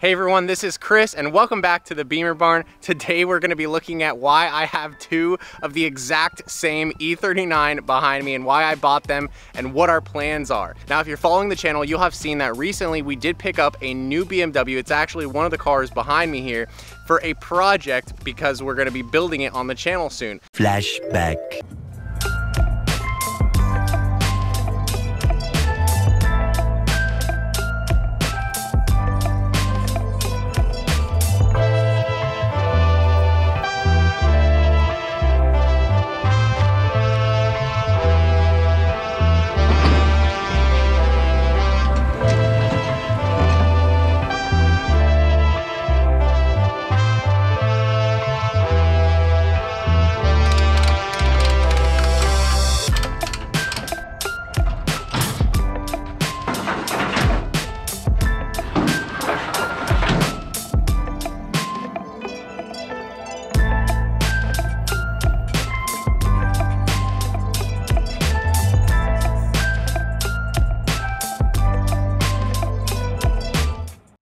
Hey everyone, this is Chris and welcome back to the Bimmer Barn. Today we're gonna be looking at why I have two of the exact same E39 behind me and why I bought them and what our plans are. Now, if you're following the channel, you'll have seen that recently we did pick up a new BMW. It's actually one of the cars behind me here for a project because we're gonna be building it on the channel soon. Flashback.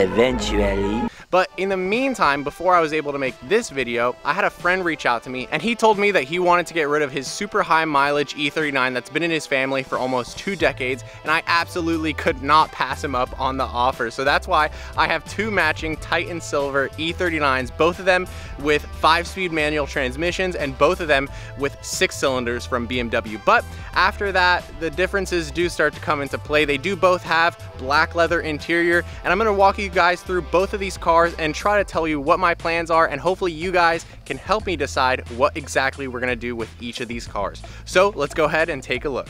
Eventually. But in the meantime, before I was able to make this video, I had a friend reach out to me and he told me that he wanted to get rid of his super high mileage E39 that's been in his family for almost two decades and I absolutely could not pass him up on the offer. So that's why I have two matching Titan Silver E39s, both of them with five speed manual transmissions and both of them with six cylinders from BMW. But after that, the differences do start to come into play. They do both have black leather interior and I'm gonna walk you guys through both of these cars and try to tell you what my plans are and hopefully you guys can help me decide what exactly we're gonna do with each of these cars. So let's go ahead and take a look.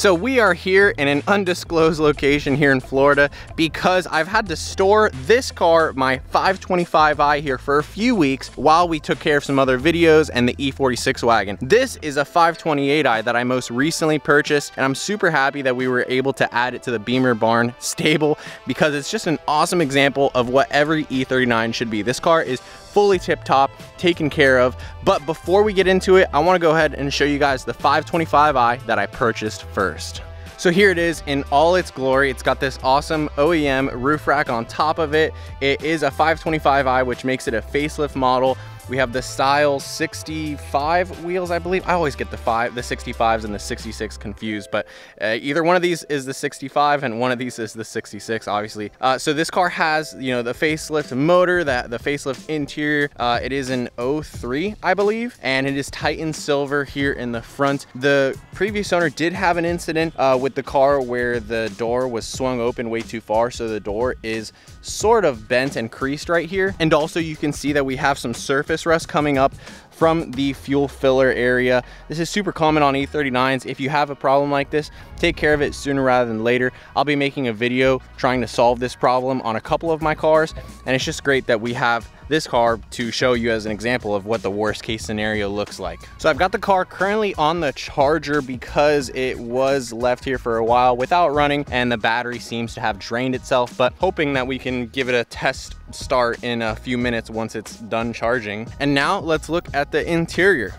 So we are here in an undisclosed location here in Florida because I've had to store this car, my 525i here for a few weeks while we took care of some other videos and the E46 wagon. This is a 528i that I most recently purchased and I'm super happy that we were able to add it to the Bimmer Barn stable because it's just an awesome example of what every E39 should be. This car is fully tip top, taken care of. But before we get into it, I wanna go ahead and show you guys the 525i that I purchased first. So here it is in all its glory. It's got this awesome OEM roof rack on top of it. It is a 525i, which makes it a facelift model. We have the style 65 wheels, I believe. I always get the five, the 65s and the 66 confused, but uh, either one of these is the 65 and one of these is the 66, obviously. Uh, so this car has, you know, the facelift motor, that the facelift interior. Uh, it is an 03, I believe, and it is Titan silver here in the front. The previous owner did have an incident uh, with the car where the door was swung open way too far, so the door is sort of bent and creased right here. And also you can see that we have some surface rust coming up from the fuel filler area. This is super common on E39s. If you have a problem like this, take care of it sooner rather than later. I'll be making a video trying to solve this problem on a couple of my cars. And it's just great that we have this car to show you as an example of what the worst case scenario looks like. So I've got the car currently on the charger because it was left here for a while without running and the battery seems to have drained itself, but hoping that we can give it a test start in a few minutes once it's done charging. And now let's look at the interior.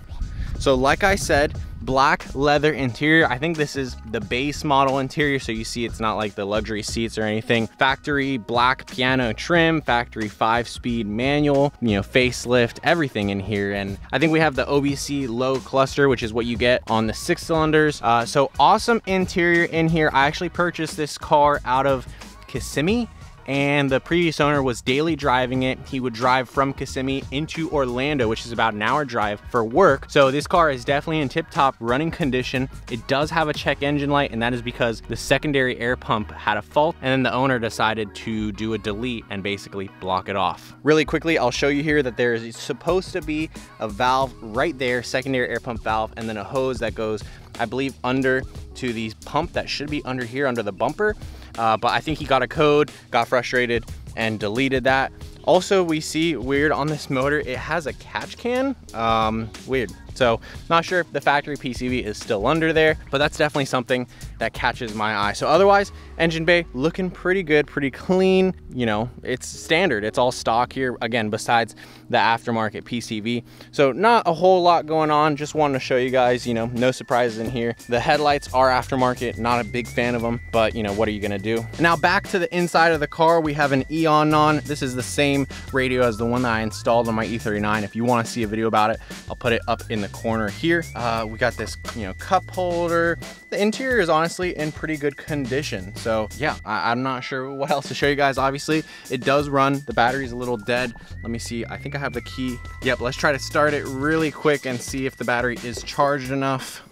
So like I said, black leather interior. I think this is the base model interior. So you see it's not like the luxury seats or anything. Factory black piano trim, factory five speed manual, you know, facelift, everything in here. And I think we have the OBC low cluster, which is what you get on the six cylinders. Uh, so awesome interior in here. I actually purchased this car out of Kissimmee and the previous owner was daily driving it. He would drive from Kissimmee into Orlando, which is about an hour drive for work. So this car is definitely in tip-top running condition. It does have a check engine light, and that is because the secondary air pump had a fault, and then the owner decided to do a delete and basically block it off. Really quickly, I'll show you here that there is supposed to be a valve right there, secondary air pump valve, and then a hose that goes, I believe, under to the pump that should be under here under the bumper uh, but I think he got a code, got frustrated, and deleted that. Also, we see weird on this motor, it has a catch can. Um, weird. So not sure if the factory PCV is still under there, but that's definitely something that catches my eye. So otherwise, engine bay looking pretty good, pretty clean. You know, it's standard. It's all stock here. Again, besides the aftermarket PCV. So not a whole lot going on. Just wanted to show you guys, you know, no surprises in here. The headlights are aftermarket. Not a big fan of them, but you know, what are you gonna do? Now back to the inside of the car, we have an Eonon. This is the same radio as the one that I installed on my E39. If you wanna see a video about it, I'll put it up in the corner here. Uh, we got this, you know, cup holder. The interior is honestly in pretty good condition. So yeah, I I'm not sure what else to show you guys. Obviously, it does run. The battery's a little dead. Let me see. I think I have the key. Yep, let's try to start it really quick and see if the battery is charged enough.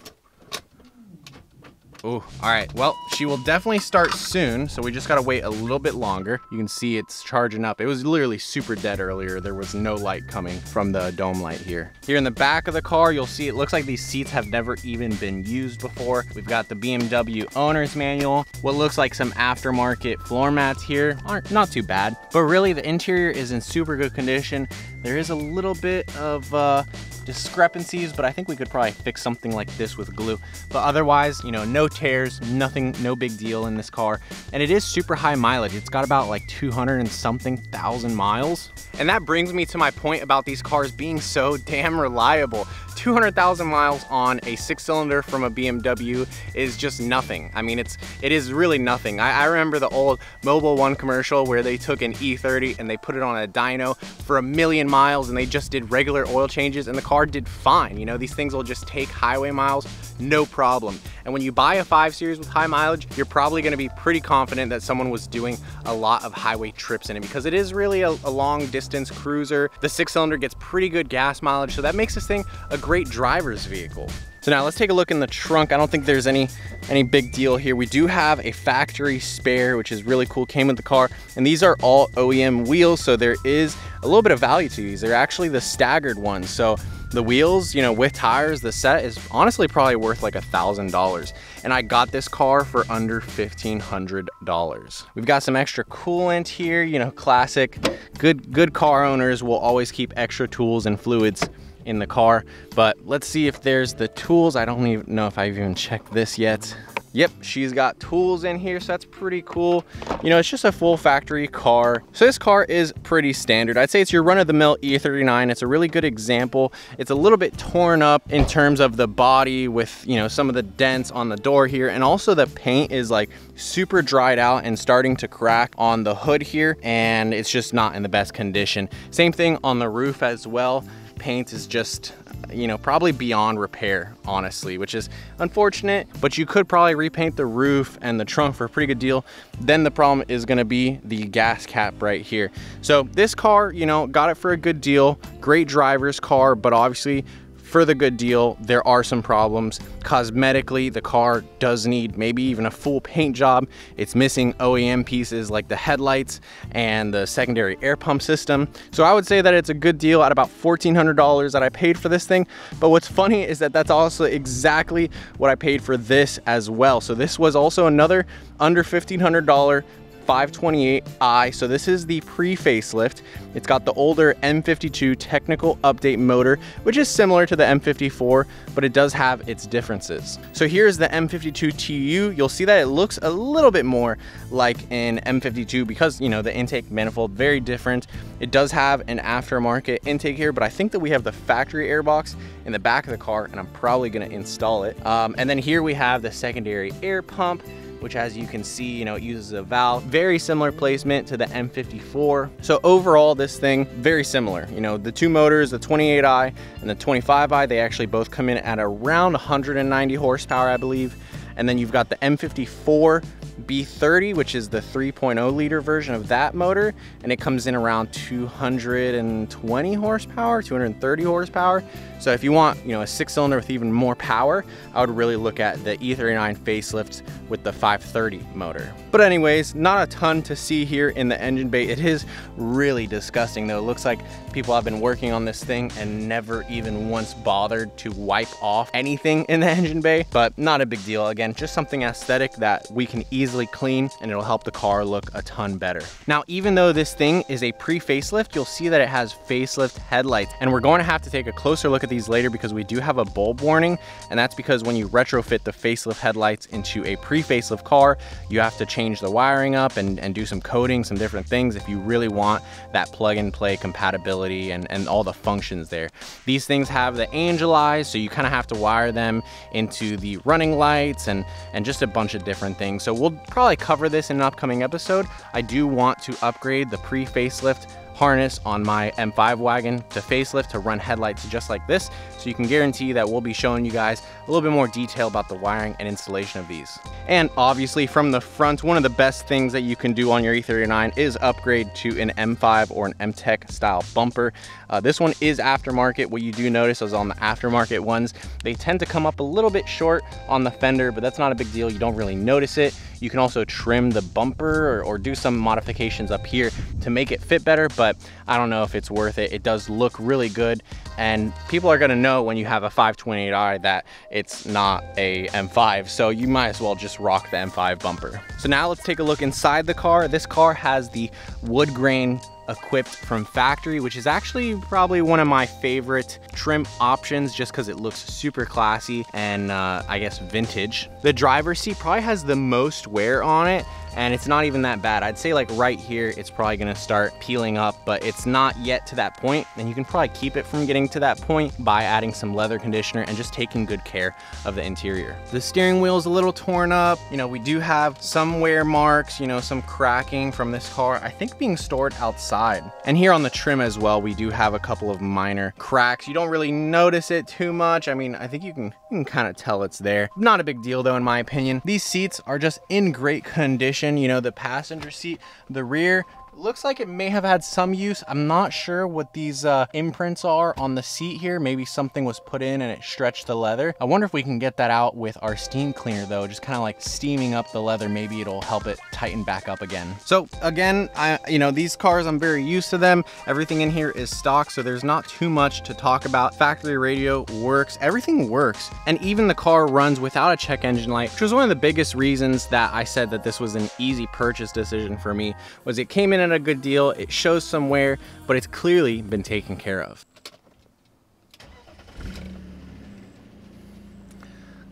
Ooh, all right. Well, she will definitely start soon, so we just gotta wait a little bit longer. You can see it's charging up. It was literally super dead earlier. There was no light coming from the dome light here. Here in the back of the car, you'll see it looks like these seats have never even been used before. We've got the BMW owner's manual, what looks like some aftermarket floor mats here. Aren't not too bad, but really the interior is in super good condition. There is a little bit of uh, discrepancies, but I think we could probably fix something like this with glue. But otherwise, you know, no tears, nothing, no big deal in this car. And it is super high mileage. It's got about like 200 and something thousand miles. And that brings me to my point about these cars being so damn reliable. 200,000 miles on a six cylinder from a BMW is just nothing. I mean, it's, it is really nothing. I, I remember the old Mobil One commercial where they took an E30 and they put it on a dyno for a million miles and they just did regular oil changes and the car did fine. You know, these things will just take highway miles, no problem. And when you buy a 5 Series with high mileage, you're probably gonna be pretty confident that someone was doing a lot of highway trips in it because it is really a, a long distance cruiser. The six cylinder gets pretty good gas mileage, so that makes this thing a great driver's vehicle. So now let's take a look in the trunk. I don't think there's any any big deal here. We do have a factory spare, which is really cool, came with the car. And these are all OEM wheels, so there is a little bit of value to these. They're actually the staggered ones. So the wheels, you know, with tires, the set is honestly probably worth like a thousand dollars. And I got this car for under $1,500. We've got some extra coolant here, you know, classic. Good, good car owners will always keep extra tools and fluids in the car. But let's see if there's the tools. I don't even know if I've even checked this yet. Yep, she's got tools in here, so that's pretty cool. You know, it's just a full factory car. So this car is pretty standard. I'd say it's your run-of-the-mill E39. It's a really good example. It's a little bit torn up in terms of the body with, you know, some of the dents on the door here. And also the paint is like super dried out and starting to crack on the hood here. And it's just not in the best condition. Same thing on the roof as well paint is just you know, probably beyond repair, honestly, which is unfortunate, but you could probably repaint the roof and the trunk for a pretty good deal. Then the problem is gonna be the gas cap right here. So this car, you know, got it for a good deal, great driver's car, but obviously for the good deal, there are some problems. Cosmetically, the car does need maybe even a full paint job. It's missing OEM pieces like the headlights and the secondary air pump system. So I would say that it's a good deal at about $1,400 that I paid for this thing. But what's funny is that that's also exactly what I paid for this as well. So this was also another under $1,500 528i. So this is the pre-facelift. It's got the older M52 technical update motor, which is similar to the M54, but it does have its differences. So here's the M52 TU. You'll see that it looks a little bit more like an M52 because, you know, the intake manifold, very different. It does have an aftermarket intake here, but I think that we have the factory airbox in the back of the car and I'm probably gonna install it. Um, and then here we have the secondary air pump which as you can see, you know, it uses a valve. Very similar placement to the M54. So overall, this thing, very similar. You know, the two motors, the 28i and the 25i, they actually both come in at around 190 horsepower, I believe. And then you've got the M54 B30, which is the 3.0 liter version of that motor, and it comes in around 220 horsepower, 230 horsepower. So if you want, you know, a six cylinder with even more power, I would really look at the E39 facelifts with the 530 motor. But anyways, not a ton to see here in the engine bay. It is really disgusting though. It looks like people have been working on this thing and never even once bothered to wipe off anything in the engine bay, but not a big deal. Again, just something aesthetic that we can easily clean and it'll help the car look a ton better. Now, even though this thing is a pre-facelift, you'll see that it has facelift headlights. And we're going to have to take a closer look at these later because we do have a bulb warning. And that's because when you retrofit the facelift headlights into a pre-facelift car, you have to change the wiring up and, and do some coding, some different things if you really want that plug and play compatibility and, and all the functions there. These things have the angel eyes, so you kind of have to wire them into the running lights and, and just a bunch of different things. So we'll probably cover this in an upcoming episode. I do want to upgrade the pre-facelift harness on my M5 wagon to facelift to run headlights just like this. So you can guarantee that we'll be showing you guys a little bit more detail about the wiring and installation of these. And obviously from the front, one of the best things that you can do on your E39 is upgrade to an M5 or an M-Tech style bumper. Uh, this one is aftermarket. What you do notice is on the aftermarket ones, they tend to come up a little bit short on the fender, but that's not a big deal. You don't really notice it. You can also trim the bumper or, or, do some modifications up here to make it fit better, but I don't know if it's worth it. It does look really good and people are gonna know when you have a 528i that it's not a M5, so you might as well just rock the M5 bumper. So now let's take a look inside the car. This car has the wood grain equipped from factory, which is actually probably one of my favorite trim options just because it looks super classy and uh, I guess vintage. The driver's seat probably has the most wear on it and it's not even that bad. I'd say like right here, it's probably gonna start peeling up, but it's not yet to that point. and you can probably keep it from getting to that point by adding some leather conditioner and just taking good care of the interior. The steering wheel is a little torn up. You know, we do have some wear marks, you know, some cracking from this car, I think being stored outside. And here on the trim as well, we do have a couple of minor cracks. You don't really notice it too much. I mean, I think you can, you can kind of tell it's there. Not a big deal though, in my opinion. These seats are just in great condition you know, the passenger seat, the rear, looks like it may have had some use. I'm not sure what these uh, imprints are on the seat here. Maybe something was put in and it stretched the leather. I wonder if we can get that out with our steam cleaner though, just kind of like steaming up the leather. Maybe it'll help it tighten back up again. So again, I, you know, these cars, I'm very used to them. Everything in here is stock, so there's not too much to talk about. Factory radio works, everything works. And even the car runs without a check engine light, which was one of the biggest reasons that I said that this was an easy purchase decision for me, was it came in a good deal, it shows some wear, but it's clearly been taken care of.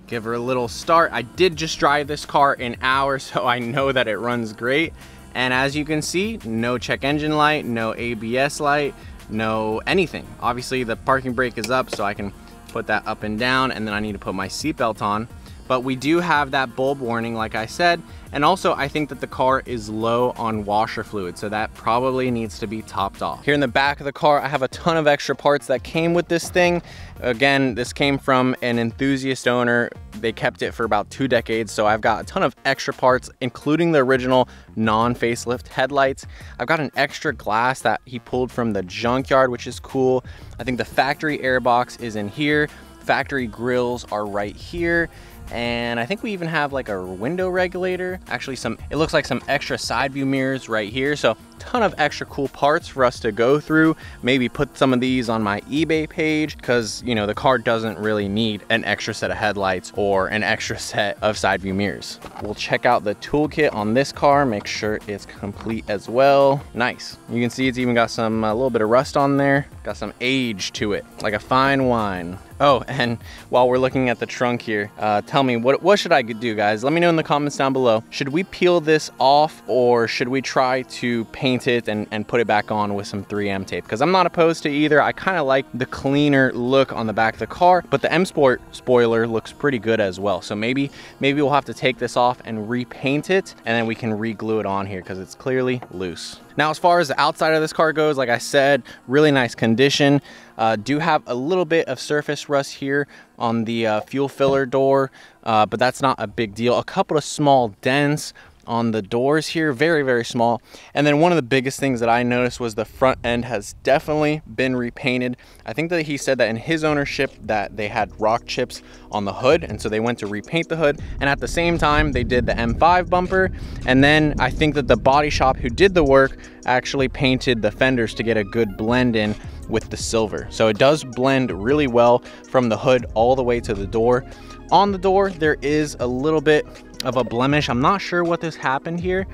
Give her a little start. I did just drive this car an hour, so I know that it runs great. And as you can see, no check engine light, no ABS light, no anything. Obviously the parking brake is up, so I can put that up and down, and then I need to put my seatbelt on. But we do have that bulb warning, like I said, and also I think that the car is low on washer fluid, so that probably needs to be topped off. Here in the back of the car, I have a ton of extra parts that came with this thing. Again, this came from an enthusiast owner. They kept it for about two decades, so I've got a ton of extra parts, including the original non-facelift headlights. I've got an extra glass that he pulled from the junkyard, which is cool. I think the factory airbox is in here. Factory grills are right here and I think we even have like a window regulator. Actually some, it looks like some extra side view mirrors right here. So ton of extra cool parts for us to go through. Maybe put some of these on my eBay page because, you know, the car doesn't really need an extra set of headlights or an extra set of side view mirrors. We'll check out the toolkit on this car, make sure it's complete as well. Nice. You can see it's even got some, a little bit of rust on there. Got some age to it, like a fine wine. Oh, and while we're looking at the trunk here, uh, tell me, what, what should I do, guys? Let me know in the comments down below. Should we peel this off or should we try to paint paint it and, and put it back on with some 3M tape because I'm not opposed to either. I kind of like the cleaner look on the back of the car, but the M Sport spoiler looks pretty good as well. So maybe, maybe we'll have to take this off and repaint it and then we can re-glue it on here because it's clearly loose. Now, as far as the outside of this car goes, like I said, really nice condition. Uh, do have a little bit of surface rust here on the uh, fuel filler door, uh, but that's not a big deal. A couple of small dents on the doors here, very, very small. And then one of the biggest things that I noticed was the front end has definitely been repainted. I think that he said that in his ownership that they had rock chips on the hood. And so they went to repaint the hood. And at the same time, they did the M5 bumper. And then I think that the body shop who did the work actually painted the fenders to get a good blend in with the silver. So it does blend really well from the hood all the way to the door. On the door, there is a little bit of a blemish. I'm not sure what this happened here,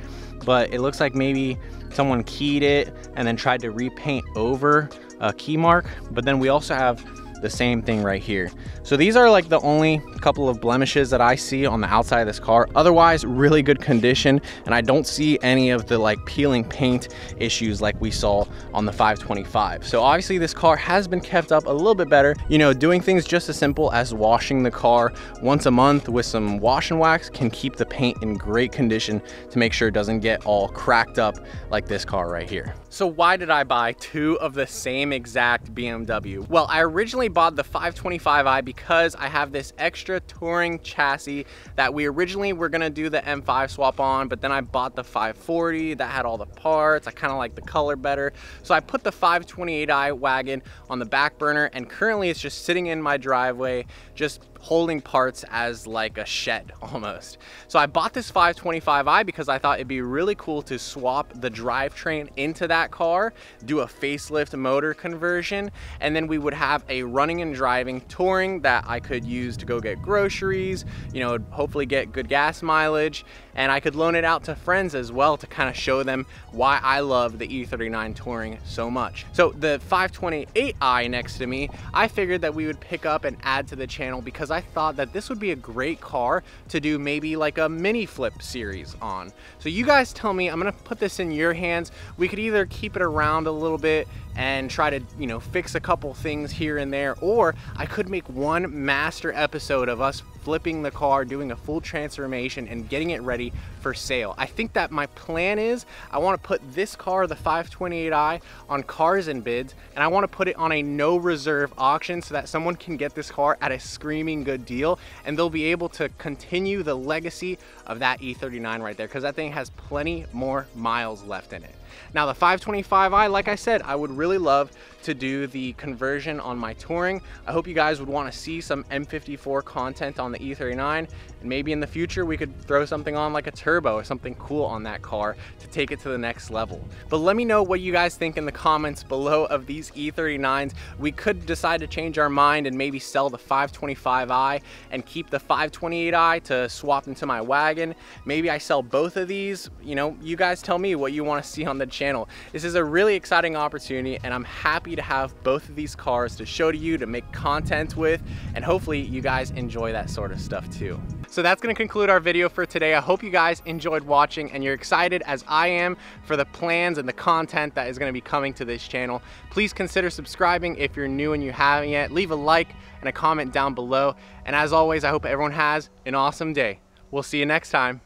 but it looks like maybe someone keyed it and then tried to repaint over a key mark. But then we also have the same thing right here. So these are like the only couple of blemishes that I see on the outside of this car. Otherwise, really good condition. And I don't see any of the like peeling paint issues like we saw on the 525. So obviously this car has been kept up a little bit better. You know, doing things just as simple as washing the car once a month with some wash and wax can keep the paint in great condition to make sure it doesn't get all cracked up like this car right here. So why did I buy two of the same exact BMW? Well, I originally bought the 525i because I have this extra touring chassis that we originally were gonna do the M5 swap on, but then I bought the 540 that had all the parts. I kind of like the color better. So I put the 528i wagon on the back burner and currently it's just sitting in my driveway, just holding parts as like a shed almost. So I bought this 525i because I thought it'd be really cool to swap the drivetrain into that car, do a facelift motor conversion, and then we would have a running and driving touring that I could use to go get groceries, you know, hopefully get good gas mileage, and I could loan it out to friends as well to kind of show them why I love the E39 touring so much. So the 528i next to me, I figured that we would pick up and add to the channel because I thought that this would be a great car to do maybe like a mini flip series on. So you guys tell me, I'm gonna put this in your hands. We could either keep it around a little bit and try to, you know, fix a couple things here and there, or I could make one master episode of us flipping the car, doing a full transformation and getting it ready for sale. I think that my plan is I wanna put this car, the 528i, on Cars and Bids, and I wanna put it on a no reserve auction so that someone can get this car at a screaming good deal and they'll be able to continue the legacy of that E39 right there because that thing has plenty more miles left in it. Now the 525i, like I said, I would really love to do the conversion on my touring. I hope you guys would want to see some M54 content on the E39 and maybe in the future we could throw something on like a turbo or something cool on that car to take it to the next level. But let me know what you guys think in the comments below of these E39s. We could decide to change our mind and maybe sell the 525i and keep the 528i to swap into my wagon. Maybe I sell both of these. You know, you guys tell me what you want to see on the channel. This is a really exciting opportunity and I'm happy to have both of these cars to show to you, to make content with, and hopefully you guys enjoy that sort of stuff too. So that's gonna conclude our video for today. I hope you guys enjoyed watching and you're excited as I am for the plans and the content that is gonna be coming to this channel. Please consider subscribing if you're new and you haven't yet. Leave a like and a comment down below. And as always, I hope everyone has an awesome day. We'll see you next time.